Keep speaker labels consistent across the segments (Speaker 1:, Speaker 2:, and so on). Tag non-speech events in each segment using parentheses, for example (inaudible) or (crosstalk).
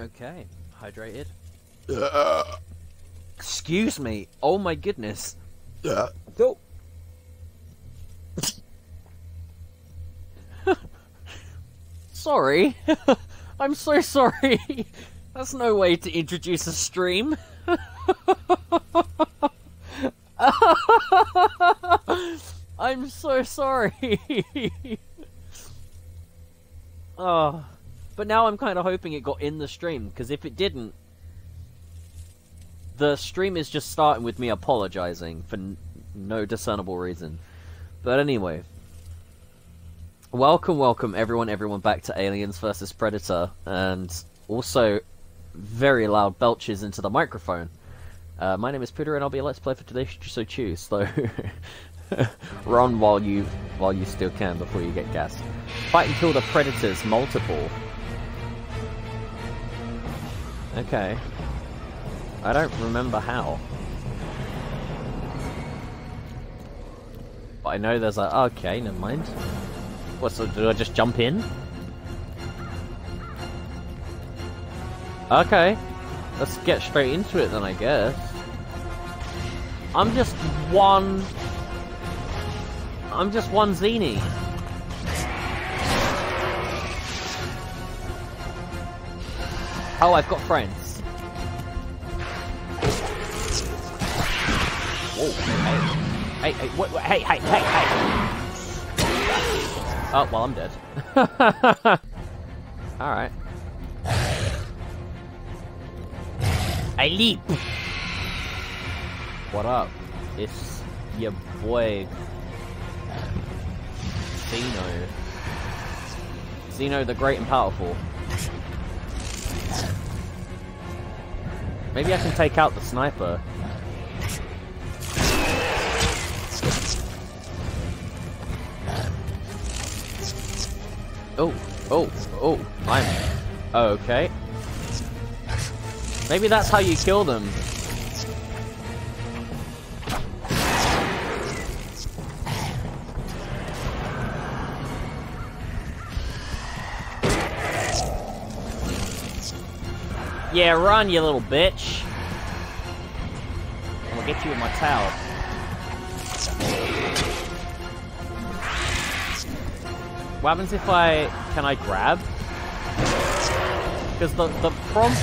Speaker 1: Okay, hydrated. Excuse me. Oh my goodness. Go. (laughs) sorry. (laughs) I'm so sorry. (laughs) That's no way to introduce a stream. I'm so sorry. oh, but now I'm kind of hoping it got in the stream because if it didn't, the stream is just starting with me apologizing for no discernible reason. But anyway, welcome, welcome everyone, everyone back to Aliens vs Predator, and also very loud belches into the microphone. Uh, my name is Peter, and I'll be a Let's Play for today. Should you so choose? So (laughs) run while you while you still can before you get gassed. Fight and kill the predators, multiple. Okay. I don't remember how. But I know there's a okay, never mind. What so do I just jump in? Okay. Let's get straight into it then I guess. I'm just one I'm just one zini. Oh, I've got friends. Whoa, hey, hey, hey, wait, wait, hey, hey, hey, hey. Oh, well, I'm dead. (laughs) Alright. I leap! What up? It's your boy Xeno. Xeno the Great and Powerful. Maybe I can take out the sniper. Oh, oh, oh, I'm... Oh, okay. Maybe that's how you kill them. Yeah, run, you little bitch. I'm gonna get you with my towel. What happens if I... Can I grab? Because the, the prompt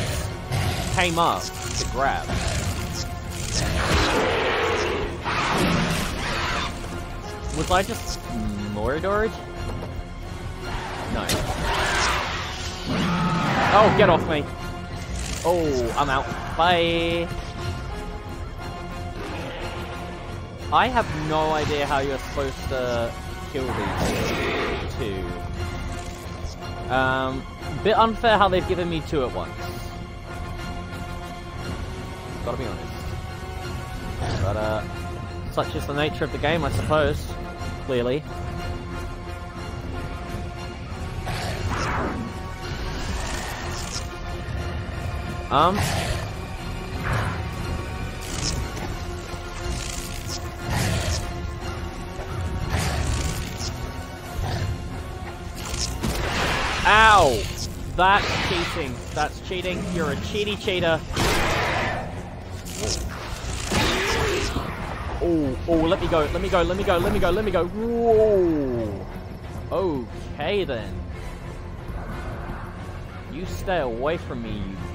Speaker 1: came up to grab. Was I just Moridored? No. Oh, get off me. Oh, I'm out. Bye. I have no idea how you're supposed to kill these two. Um, bit unfair how they've given me two at once. Gotta be honest. But, uh, such is the nature of the game, I suppose. Clearly. Um. Ow! That's cheating. That's cheating. You're a cheaty cheater. Oh, oh, let me go, let me go, let me go, let me go, let me go. Whoa. Okay then. You stay away from me, you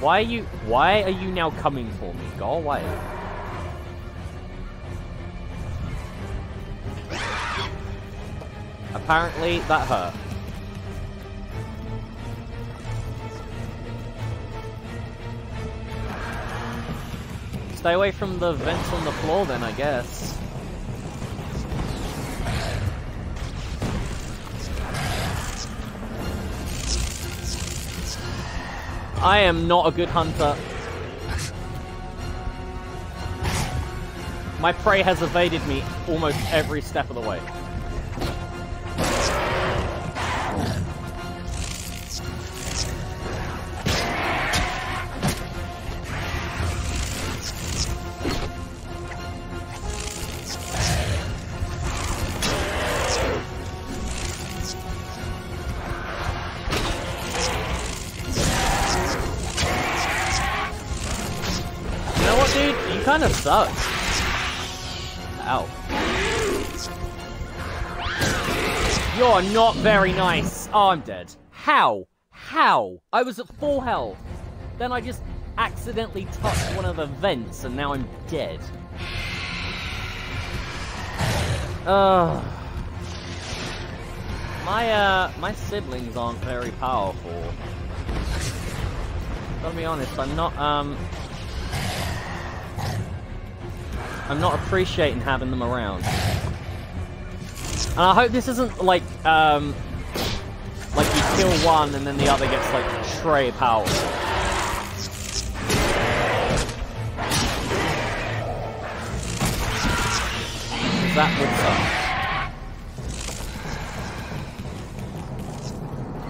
Speaker 1: why are you why are you now coming for me? Go away. Apparently that hurt. Stay away from the vents on the floor then, I guess. I am not a good hunter. My prey has evaded me almost every step of the way. Kind of sucks. Ow. You're not very nice. Oh, I'm dead. How? How? I was at full health. Then I just accidentally touched one of the vents and now I'm dead. Ugh. My, uh, my siblings aren't very powerful. Gotta be honest, I'm not, um... I'm not appreciating having them around. And I hope this isn't like, um, like you kill one and then the other gets like Trey power. That would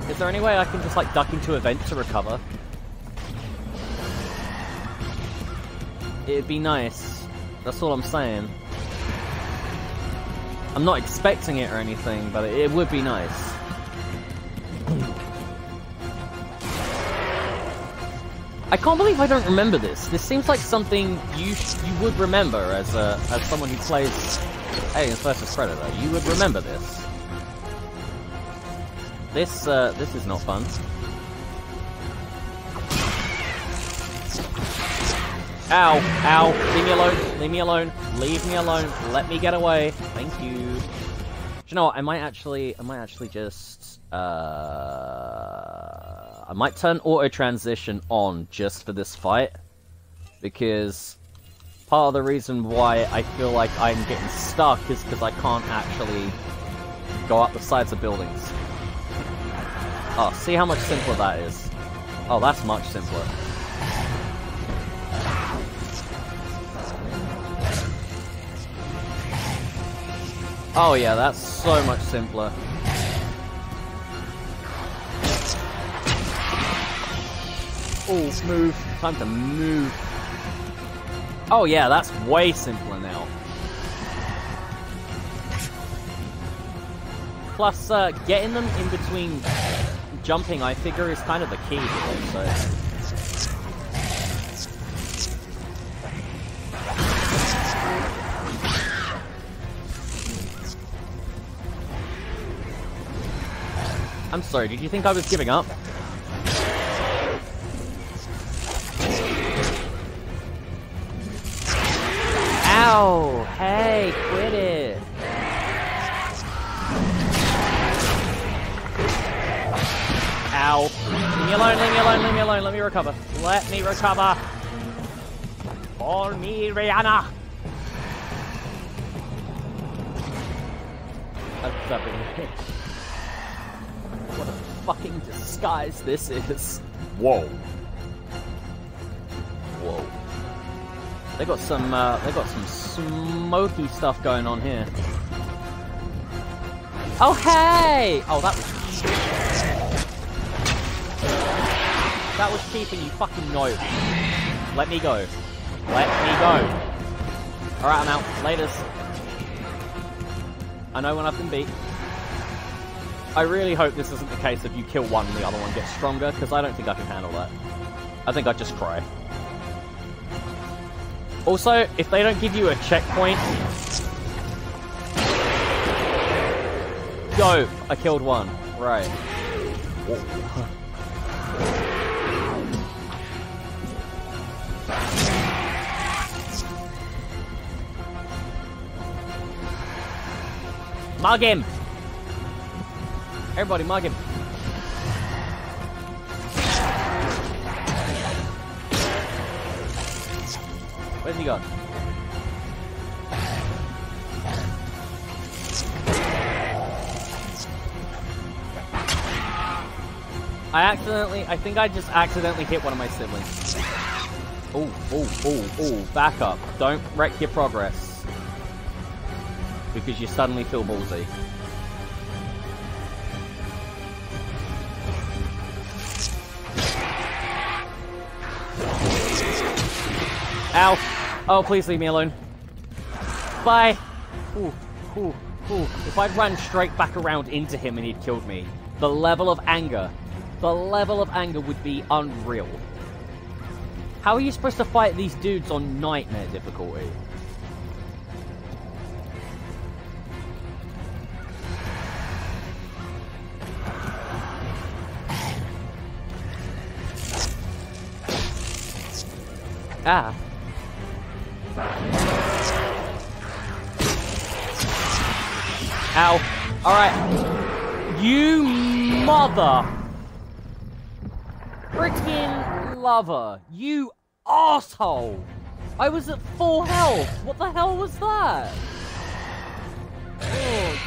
Speaker 1: suck. Is there any way I can just like duck into a vent to recover? It'd be nice. That's all I'm saying. I'm not expecting it or anything, but it, would be nice. I can't believe I don't remember this. This seems like something you you would remember as a as someone who plays Aliens vs Predator. You would remember this. This uh, this is not fun. Ow! Ow! Leave me alone! Leave me alone! Leave me alone! Let me get away! Thank you. Do you know what? I might actually, I might actually just, uh, I might turn auto transition on just for this fight because part of the reason why I feel like I'm getting stuck is because I can't actually go up the sides of buildings. Oh, see how much simpler that is. Oh, that's much simpler. Oh yeah, that's so much simpler. Oh, move. Time to move. Oh yeah, that's way simpler now. Plus, uh, getting them in between jumping, I figure, is kind of the key here, so... I'm sorry, did you think I was giving up? Ow! Hey, quit it! Ow. Leave me alone, leave me alone, leave me alone, let me recover. Let me recover! For me, Rihanna! Stopping what a fucking disguise this is. Whoa. Whoa. They got some, uh, they got some smoky stuff going on here. Oh, hey! Oh, that was. That was cheap and you fucking know. Let me go. Let me go. Alright, I'm out. Laters. I know when I've been beat. I really hope this isn't the case if you kill one and the other one gets stronger, because I don't think I can handle that. I think I'd just cry. Also, if they don't give you a checkpoint... Go! I killed one. Right. Mug him! Everybody mug him. Where's he gone? I accidentally, I think I just accidentally hit one of my siblings. Oh, oh, oh, oh, back up. Don't wreck your progress. Because you suddenly feel ballsy. Ow. Oh, please leave me alone. Bye. Ooh, ooh, ooh. If I'd run straight back around into him and he'd killed me, the level of anger, the level of anger would be unreal. How are you supposed to fight these dudes on nightmare difficulty? Ah. Ow. Alright. You mother. Freaking lover. You asshole. I was at full health. What the hell was that? Oh,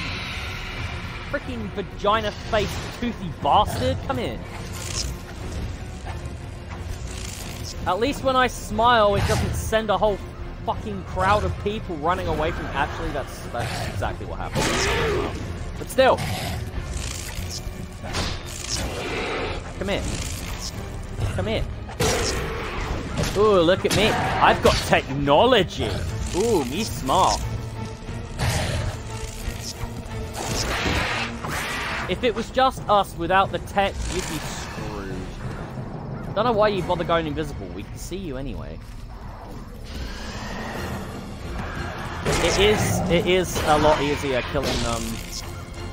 Speaker 1: freaking vagina-faced toothy bastard. Come in. At least when I smile, it doesn't send a whole fucking crowd of people running away from... Actually, that's, that's exactly what happened. But still. Come here. Come here. Ooh, look at me. I've got technology. Ooh, me smart. If it was just us without the tech, you'd be screwed. don't know why you bother going invisible. We can see you anyway. It is it is a lot easier killing them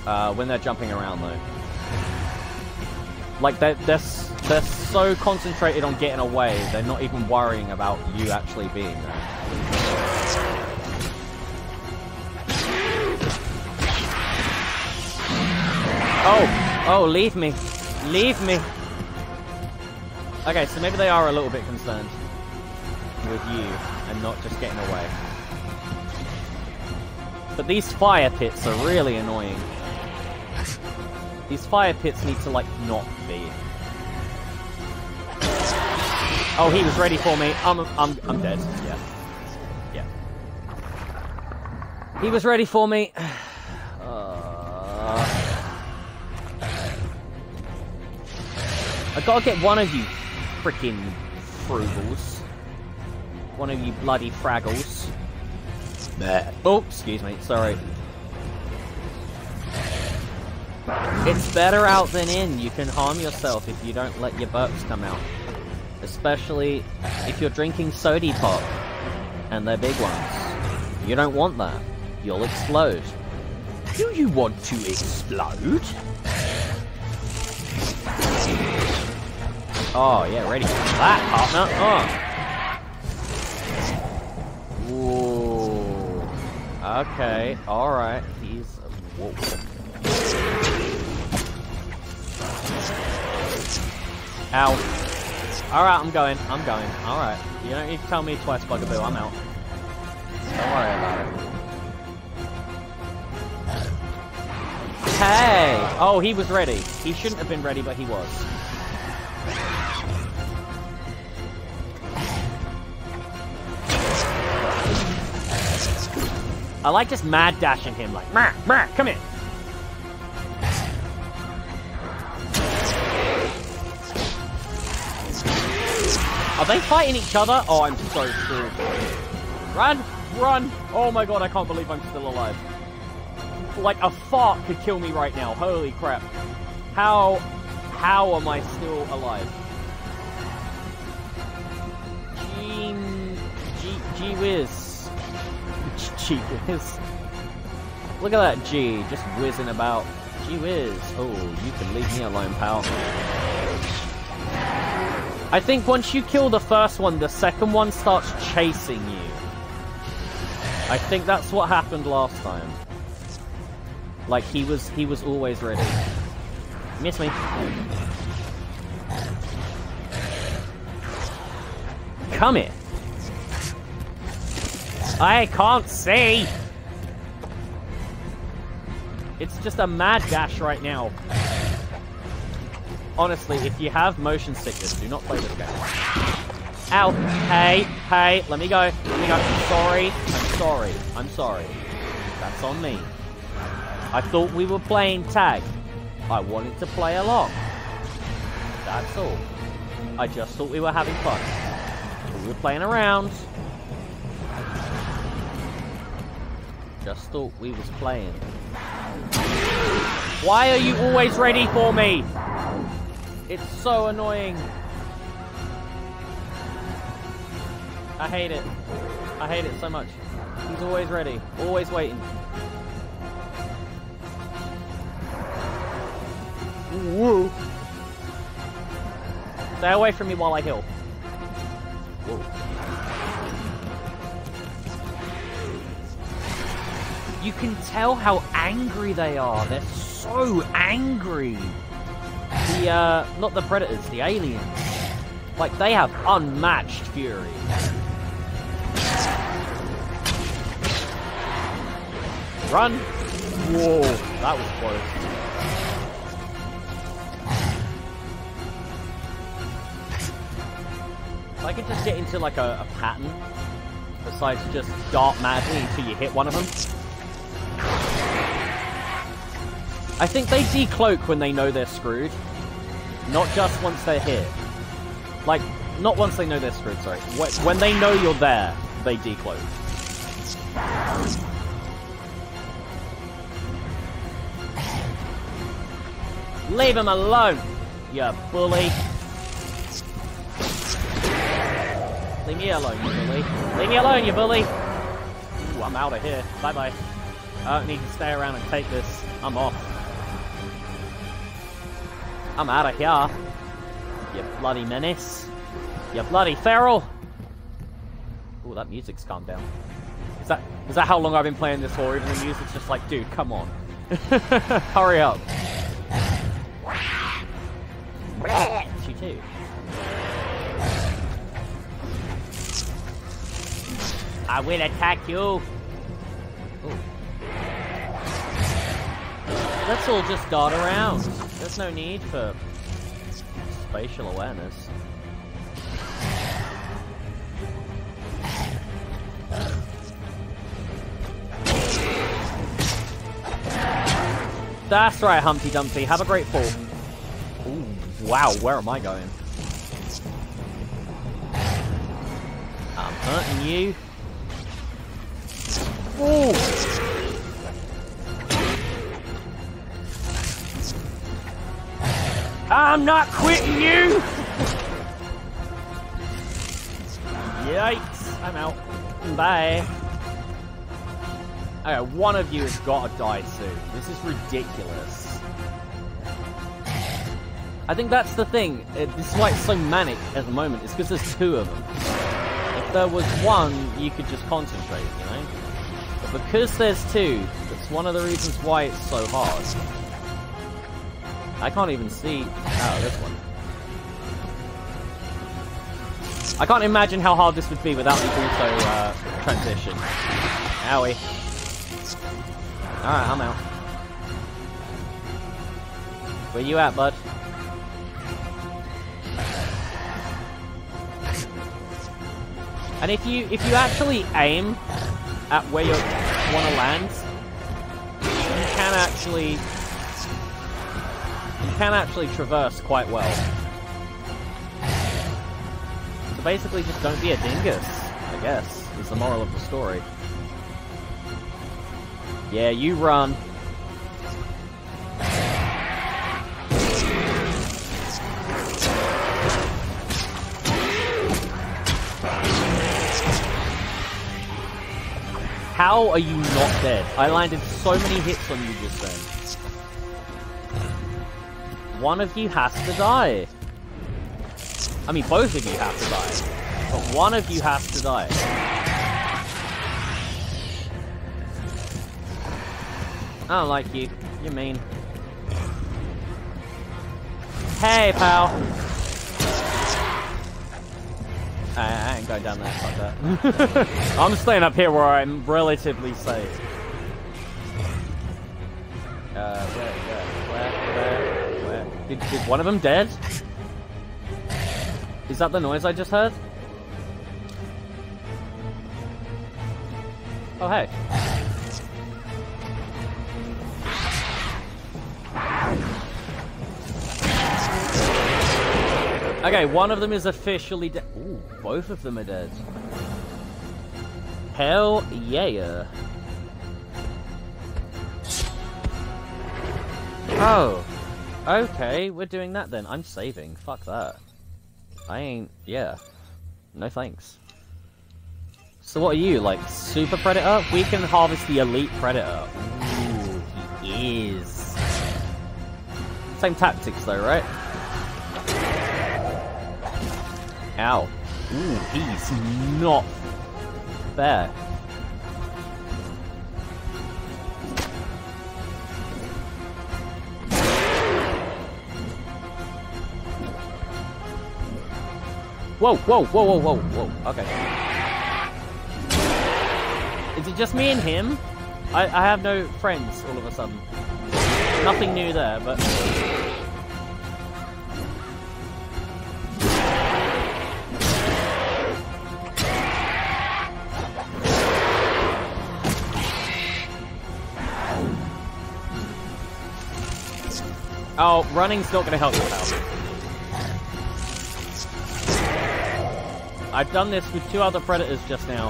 Speaker 1: uh, when they're jumping around though. Like they're, they're they're so concentrated on getting away, they're not even worrying about you actually being there. Oh, oh, leave me, leave me. Okay, so maybe they are a little bit concerned with you and not just getting away. But these fire pits are really annoying. These fire pits need to, like, not be. Oh, he was ready for me. I'm, I'm, I'm dead. Yeah. Yeah. He was ready for me. (sighs) Uh... I gotta get one of you freaking frugals. One of you bloody fraggles. Oh, excuse me, sorry. It's better out than in. You can harm yourself if you don't let your burps come out. Especially if you're drinking sody pop. And they're big ones. You don't want that. You'll explode. Do you want to explode? Oh, yeah, ready for that, partner. Oh. Ooh. Okay, alright. He's... Whoa. Ow. Alright, I'm going. I'm going. Alright. You don't need to tell me twice, Bugaboo. I'm out. Don't worry about it. Hey! Oh, he was ready. He shouldn't have been ready, but he was. I like just mad dashing him, like, meh, meh, come in. Are they fighting each other? Oh, I'm so screwed. Run! Run! Oh my god, I can't believe I'm still alive. Like, a fart could kill me right now. Holy crap. How... How am I still alive? Gee... Gee... Gee whiz. Gee (laughs) whiz. Look at that G, just whizzing about. Gee whiz. Oh, you can leave me alone, pal. I think once you kill the first one, the second one starts chasing you. I think that's what happened last time. Like he was he was always ready. Miss me. Come here. I can't see! It's just a mad dash right now. Honestly, if you have motion sickness, do not play this game. Ow! Hey, hey, let me go. Let me go. I'm sorry. I'm sorry. I'm sorry. That's on me. I thought we were playing tag. I wanted to play along. That's all. I just thought we were having fun. We were playing around. Just thought we was playing. Why are you always ready for me? It's so annoying. I hate it. I hate it so much. He's always ready, always waiting. Woo! Stay away from me while I heal. Whoa. You can tell how angry they are. They're so angry. The, uh, not the predators, the aliens. Like, they have unmatched fury. Run! Whoa, that was close. If I could just get into like a, a pattern, besides just dart madly until you hit one of them. I think they decloak when they know they're screwed, not just once they're hit. Like, not once they know they're screwed, sorry. When they know you're there, they decloak. Leave him alone, you bully. Leave me alone, you bully. Leave me alone, you bully! Ooh, I'm out of here. Bye-bye. I don't need to stay around and take this. I'm off. I'm out of here. You bloody menace. You bloody feral! Ooh, that music's calmed down. Is that is that how long I've been playing this for? Even the music's just like, dude, come on. (laughs) Hurry up. you too. I will attack you. Ooh. Let's all just dart around. There's no need for spatial awareness. That's right, Humpty Dumpty. Have a great fall. Ooh, wow, where am I going? I'm hurting you. Ooh. I'm not quitting you! Yikes, I'm out. Bye. Okay, one of you has got to die soon. This is ridiculous. I think that's the thing. Uh, this is why it's so manic at the moment. It's because there's two of them. If there was one, you could just concentrate, you know? But because there's two, that's one of the reasons why it's so hard. I can't even see... Oh, this one. I can't imagine how hard this would be without the auto uh, transition. Owie. Alright, I'm out. Where you at, bud? And if you if you actually aim at where you want to land, you can actually can actually traverse quite well. So basically, just don't be a dingus. I guess is the moral of the story. Yeah, you run. How are you not dead? I landed so many hits on you just then. One of you has to die. I mean, both of you have to die. But one of you has to die. I don't like you. You're mean. Hey, pal! I, I ain't going down there, fuck that. (laughs) I'm staying up here where I'm relatively safe. Uh, where, where? Did, is one of them dead? Is that the noise I just heard? Oh, hey. Okay, one of them is officially dead. Ooh, both of them are dead. Hell yeah. Oh. Okay, we're doing that then. I'm saving. Fuck that. I ain't... Yeah. No thanks. So what are you, like, super predator? We can harvest the elite predator. Ooh, he is. Same tactics though, right? Ow. Ooh, he's not fair. Whoa, whoa, whoa, whoa, whoa, whoa. Okay. Is it just me and him? I, I have no friends all of a sudden. Nothing new there, but... Oh, running's not going to help you out. I've done this with two other predators just now.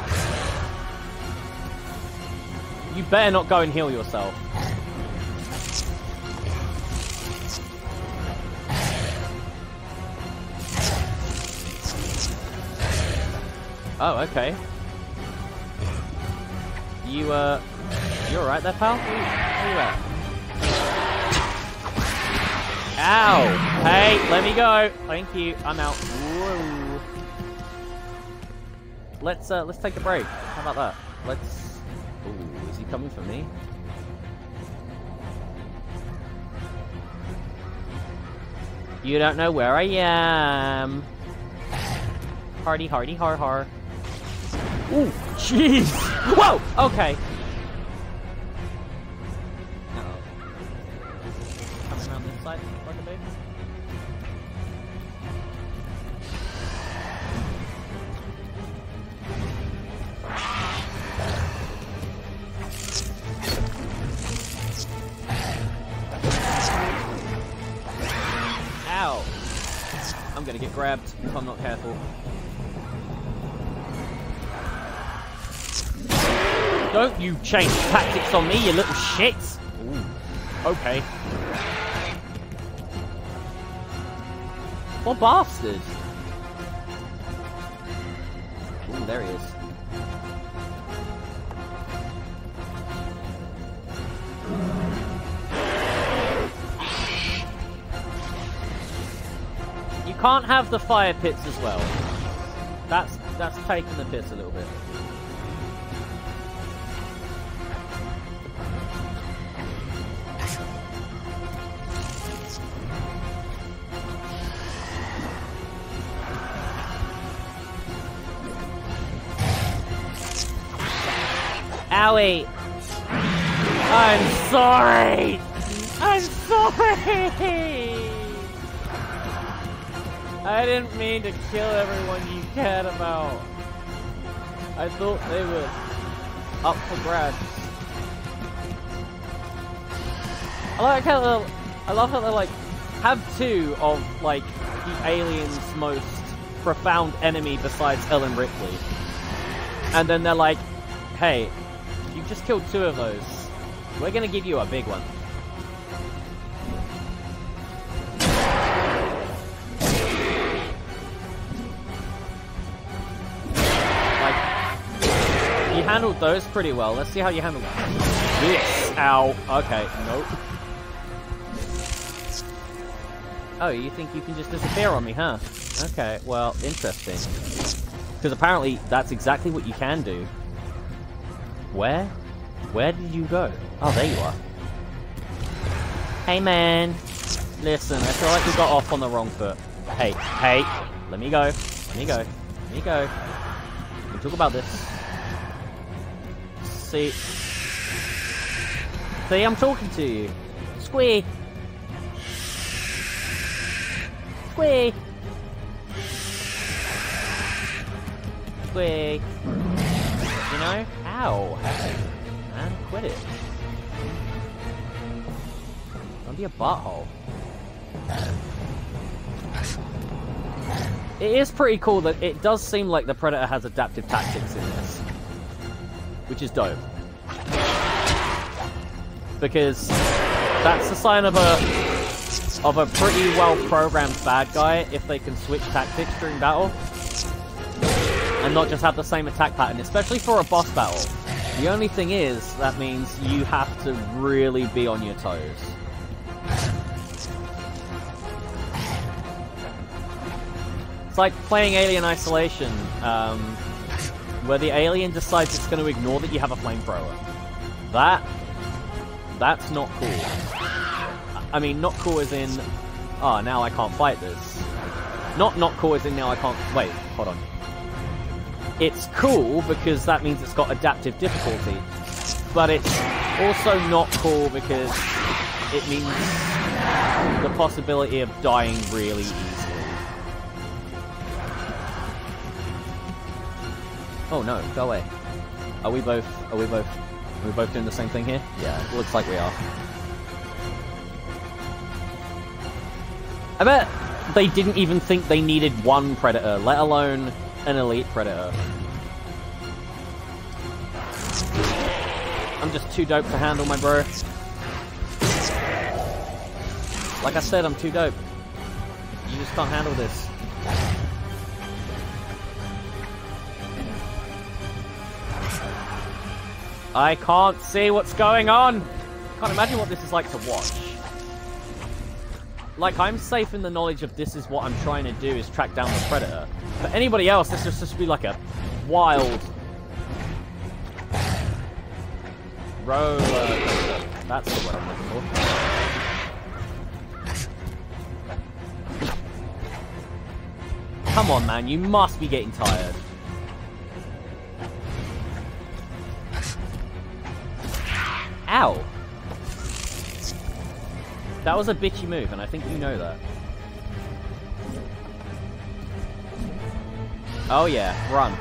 Speaker 1: You better not go and heal yourself. Oh, okay. You, uh... You alright there, pal? Where, you at? Ow! Hey, let me go! Thank you, I'm out. Whoa let's uh, let's take a break. How about that? Let's. Ooh, is he coming for me? You don't know where I am. Hardy, hardy, har har. Ooh, jeez! Whoa! Okay. You change tactics on me, you little shit! Ooh. Okay. What bastard? Ooh, there he is. You can't have the fire pits as well. That's that's taking the piss a little bit. Owie! I'm sorry! I'm sorry! I didn't mean to kill everyone you cared about. I thought they were up for grabs. I like how I love how they like have two of like the aliens' most profound enemy besides Ellen Ripley, and then they're like, "Hey, you just killed two of those. We're gonna give you a big one." Like, you handled those pretty well. Let's see how you handle. Yes! Ow. Okay, nope. Oh, you think you can just disappear on me, huh? Okay, well, interesting. Because apparently that's exactly what you can do. Where? Where did you go? Oh, there you are. Hey, man. Listen, I feel like we got off on the wrong foot. Hey, hey, let me go. Let me go. Let me go. We talk about this. See. See, I'm talking to you. Squee. Squee. Squee. You know? Ow. Quit it. Don't be a butthole. It is pretty cool that it does seem like the Predator has adaptive tactics in this which is dope. Because that's the sign of a of a pretty well programmed bad guy if they can switch tactics during battle. And not just have the same attack pattern, especially for a boss battle. The only thing is, that means you have to really be on your toes. It's like playing Alien Isolation, um, where the alien decides it's going to ignore that you have a flamethrower. That, that's not cool. I mean, not cool as in, oh, now I can't fight this. Not not cool as in now I can't, wait, hold on. It's cool because that means it's got adaptive difficulty, but it's also not cool because it means the possibility of dying really easily. Oh no, go away. Are we both, are we both, are we both doing the same thing here? Yeah, looks like we are. I bet they didn't even think they needed one Predator, let alone an Elite Predator. I'm just too dope to handle my bro. Like I said, I'm too dope. You just can't handle this. I can't see what's going on! Can't imagine what this is like to watch. Like, I'm safe in the knowledge of this is what I'm trying to do, is track down the Predator. For anybody else, this just just be like a wild... Roller. That's the word I'm looking for. Come on, man, you must be getting tired. Ow! That was a bitchy move, and I think you know that. Oh yeah, run.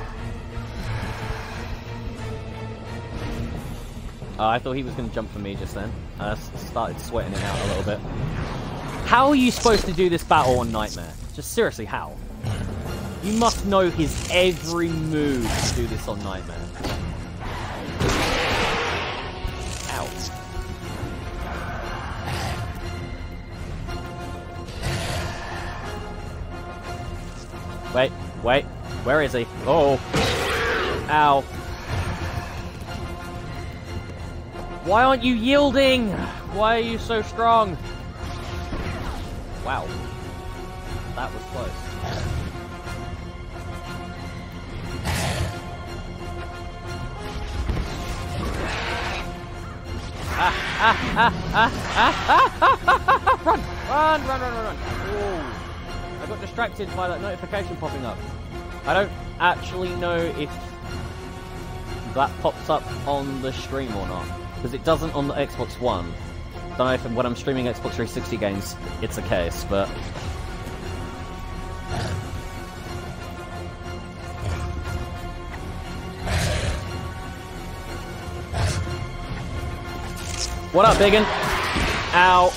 Speaker 1: Oh, I thought he was going to jump for me just then. I started sweating it out a little bit. How are you supposed to do this battle on Nightmare? Just seriously, how? You must know his every move to do this on Nightmare. Wait, wait. Where is he? Oh. Ow. Why aren't you yielding? Why are you so strong? Wow. That was close. Ah, ah, ah, ah, ah, ah, ah, ah, run, run, run, run, run, run. Ooh. I got distracted by that notification popping up. I don't actually know if that pops up on the stream or not. Because it doesn't on the Xbox One. Don't know if when I'm streaming Xbox 360 games, it's the case, but... What up, Biggin? Ow.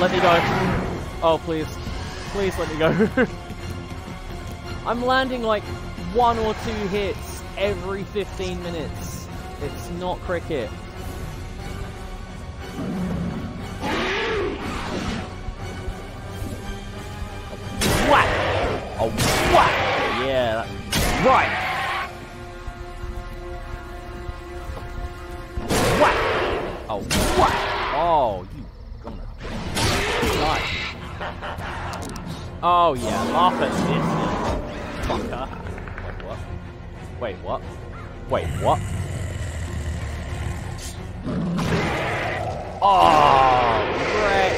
Speaker 1: Let me go. Oh, please. Please let me go. (laughs) I'm landing like one or two hits every 15 minutes. It's not cricket. A Whack! Oh, whack! Yeah, that... right! A Whack! Oh, whack! Oh yeah, laugh at this, fucker. Wait, what? Wait, what? Wait, what? Oh, great!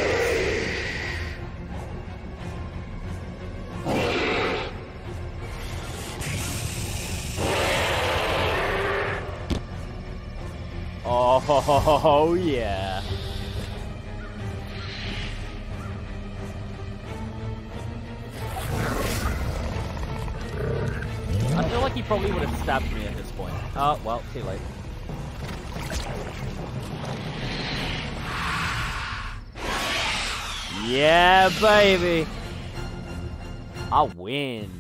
Speaker 1: Oh, (laughs) yeah. He probably would have stabbed me at this point. Oh, well, too late. Yeah, baby! I win.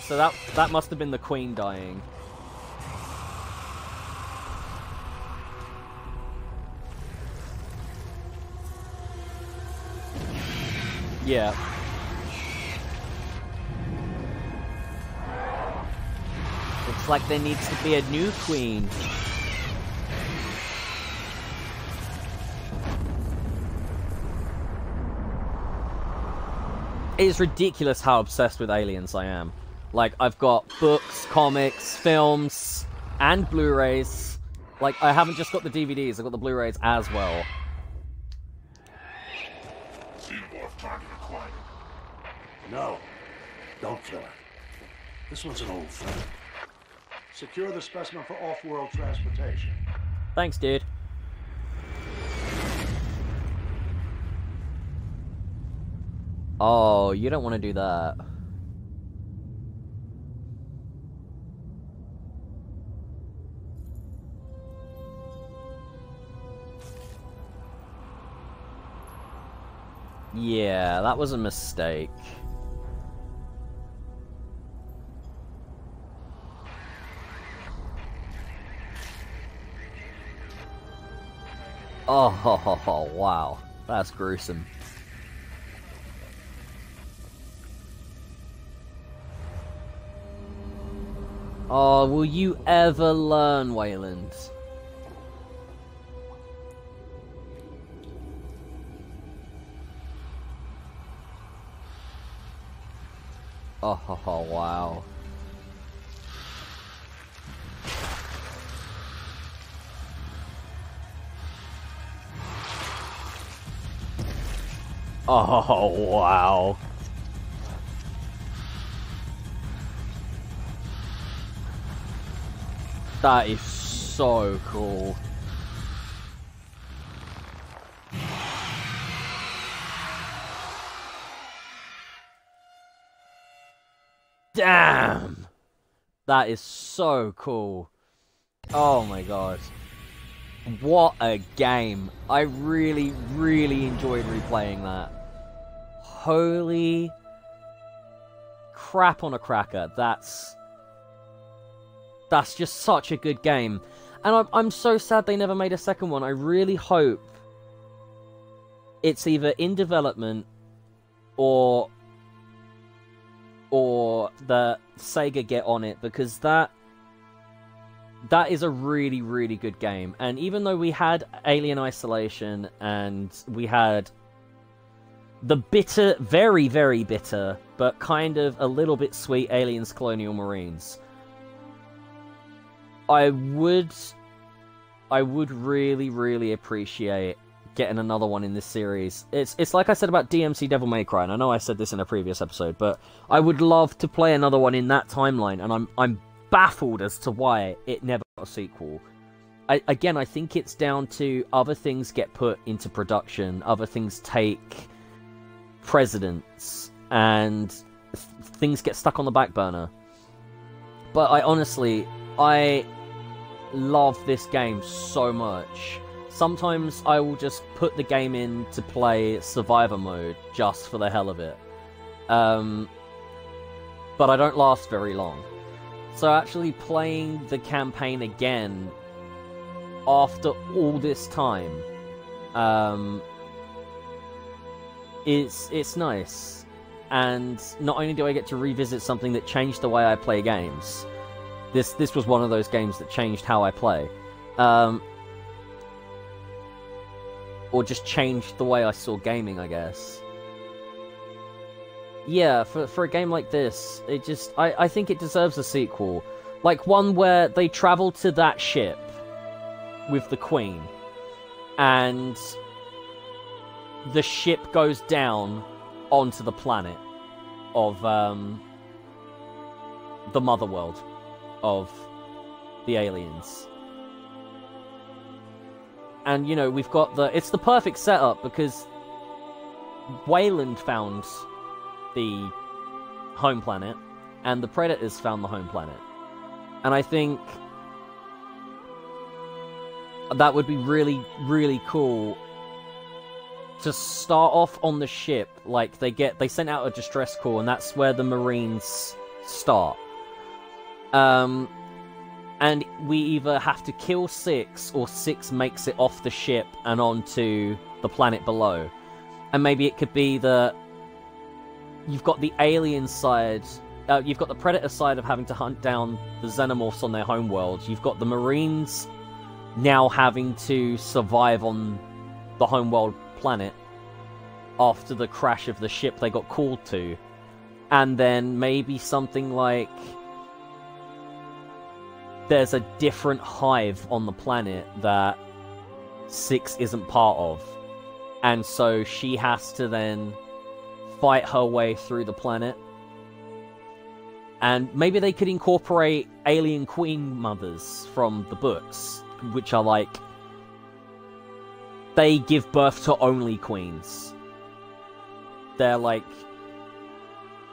Speaker 1: So that that must have been the queen dying. Yeah. Looks like there needs to be a new queen. It's ridiculous how obsessed with aliens I am. Like, I've got books, comics, films, and Blu-rays. Like, I haven't just got the DVDs, I've got the Blu-rays as well.
Speaker 2: No. Don't kill her. This one's an old friend. Secure the specimen for off-world transportation.
Speaker 1: Thanks, dude. Oh, you don't want to do that. Yeah, that was a mistake. Oh, (laughs) wow. That's gruesome. Oh, will you ever learn, Weyland? Oh, (laughs) wow. (laughs) Oh, wow. That is so cool. Damn! That is so cool. Oh my god. What a game. I really, really enjoyed replaying that. Holy crap on a cracker. That's that's just such a good game. And I'm, I'm so sad they never made a second one. I really hope it's either in development or or the Sega get on it because that that is a really really good game. And even though we had Alien Isolation and we had the bitter, very very bitter, but kind of a little bit sweet Aliens Colonial Marines I would I would really, really appreciate getting another one in this series. It's it's like I said about DMC Devil May Cry, and I know I said this in a previous episode, but I would love to play another one in that timeline, and I'm I'm baffled as to why it never got a sequel. I, again, I think it's down to other things get put into production, other things take precedence, and th- things get stuck on the back burner. But I honestly, I love this game so much. Sometimes I will just put the game in to play survivor mode just for the hell of it. Um, but I don't last very long. So actually playing the campaign again after all this time, um, it's it's nice. And not only do I get to revisit something that changed the way I play games, this this was one of those games that changed how I play, um, or just changed the way I saw gaming, I guess. Yeah, for for a game like this, it just I I think it deserves a sequel, like one where they travel to that ship with the Queen, and the ship goes down onto the planet of um, the Mother World of the aliens. And you know, we've got the it's the perfect setup because Weyland found the home planet and the predators found the home planet. And I think that would be really really cool to start off on the ship like they get they sent out a distress call and that's where the marines start um, and we either have to kill Six, or Six makes it off the ship and onto the planet below. And maybe it could be that you've got the alien side. Uh, you've got the predator side of having to hunt down the xenomorphs on their homeworld. You've got the marines now having to survive on the homeworld planet after the crash of the ship they got called to. And then maybe something like there's a different hive on the planet that Six isn't part of. And so she has to then fight her way through the planet. And maybe they could incorporate alien queen mothers from the books, which are like they give birth to only queens. They're like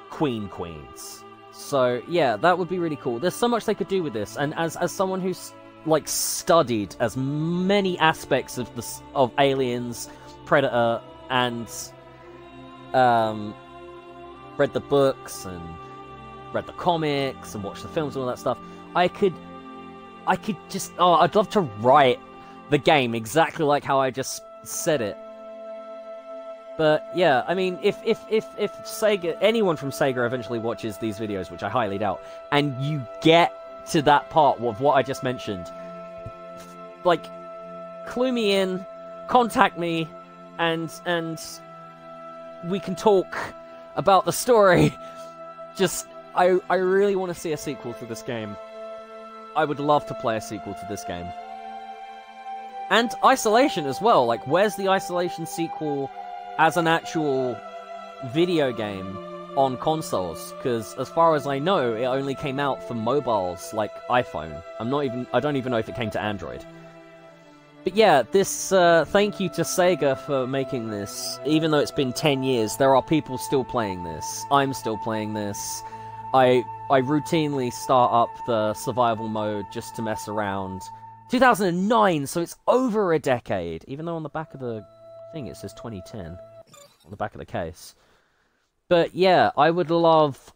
Speaker 1: queen queens. So yeah, that would be really cool. There's so much they could do with this, and as as someone who's like studied as many aspects of the of Aliens, Predator, and um, read the books and read the comics and watched the films and all that stuff, I could, I could just, oh, I'd love to write the game exactly like how I just said it. But yeah, I mean, if if if if Sega, anyone from Sega eventually watches these videos, which I highly doubt, and you get to that part of what I just mentioned, like, clue me in, contact me, and and we can talk about the story. (laughs) Just, I I really want to see a sequel to this game. I would love to play a sequel to this game. And Isolation as well. Like, where's the Isolation sequel as an actual video game on consoles? Because as far as I know, it only came out for mobiles like iPhone. I'm not even. I don't even know if it came to Android. But yeah, this uh, thank you to Sega for making this. Even though it's been 10 years, there are people still playing this. I'm still playing this. I I routinely start up the survival mode just to mess around. 2009, so it's over a decade. Even though on the back of the thing it says 2010 on the back of the case. But yeah, I would love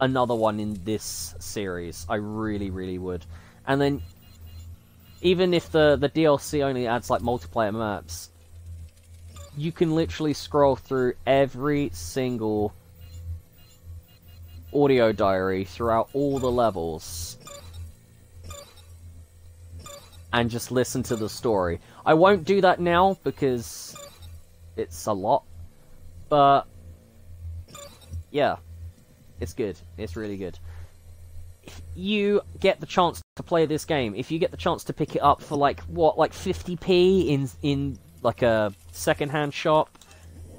Speaker 1: another one in this series. I really, really would. And then even if the the DLC only adds like multiplayer maps, you can literally scroll through every single audio diary throughout all the levels and just listen to the story. I won't do that now because it's a lot, but yeah, it's good. It's really good if you get the chance to play this game, if you get the chance to pick it up for like what, like 50p in in like a secondhand shop,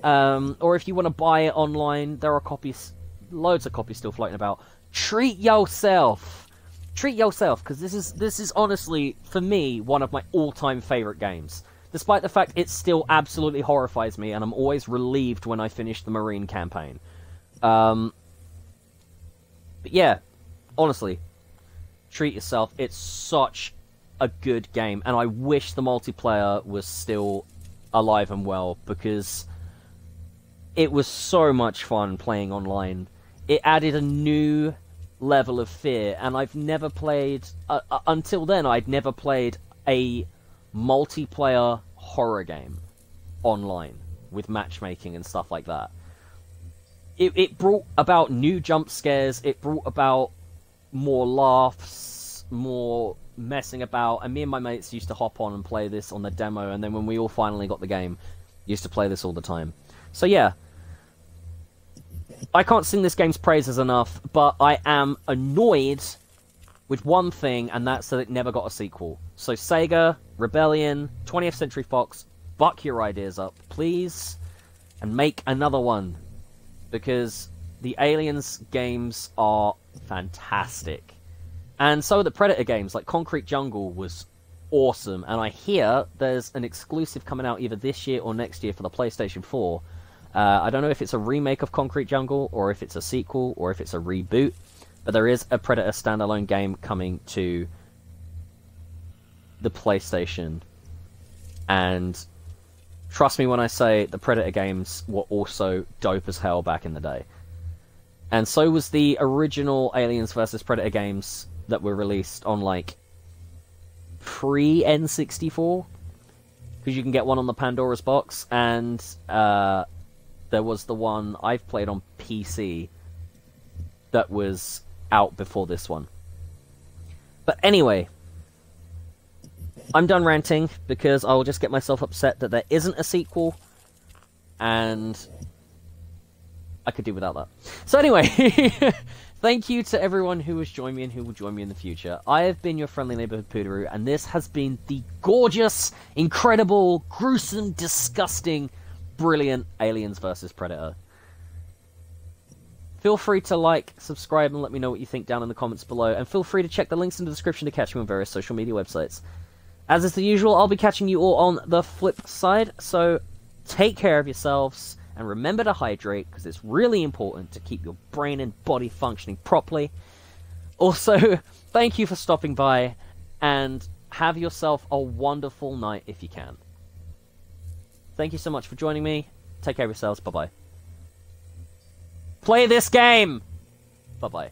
Speaker 1: um, or if you want to buy it online, there are copies, loads of copies still floating about. Treat yourself, treat yourself, because this is this is honestly for me one of my all-time favorite games. Despite the fact it still absolutely horrifies me, and I'm always relieved when I finish the Marine campaign. Um, but yeah, honestly, treat yourself. It's such a good game, and I wish the multiplayer was still alive and well because it was so much fun playing online. It added a new level of fear, and I've never played uh, uh, until then. I'd never played a multiplayer horror game online with matchmaking and stuff like that. It, it brought about new jump scares. It brought about more laughs, more messing about. And me and my mates used to hop on and play this on the demo, and then when we all finally got the game, used to play this all the time. So yeah, I can't sing this game's praises enough, but I am annoyed with one thing, and that's that it never got a sequel. So Sega, Rebellion, 20th Century Fox, buck your ideas up, please, and make another one. Because the Aliens games are fantastic. And so are the Predator games, like Concrete Jungle was awesome. And I hear there's an exclusive coming out either this year or next year for the PlayStation 4. Uh, I don't know if it's a remake of Concrete Jungle, or if it's a sequel, or if it's a reboot. But there is a Predator standalone game coming to the PlayStation. And trust me when I say the Predator games were also dope as hell back in the day and so was the original Aliens vs Predator games that were released on like pre N64 because you can get one on the Pandora's box and uh, there was the one I've played on PC that was out before this one. But anyway, I'm done ranting because I will just get myself upset that there isn't a sequel, and I could do without that. So anyway, (laughs) thank you to everyone who has joined me and who will join me in the future. I have been your friendly neighborhood Pooderoo, and this has been the gorgeous, incredible, gruesome, disgusting, brilliant Aliens versus Predator. Feel free to like, subscribe, and let me know what you think down in the comments below, and feel free to check the links in the description to catch me on various social media websites. As is the usual, I'll be catching you all on the flip side, so take care of yourselves and remember to hydrate because it's really important to keep your brain and body functioning properly. Also, (laughs) thank you for stopping by and have yourself a wonderful night if you can. Thank you so much for joining me. Take care of yourselves. Bye bye. Play this game! Bye bye.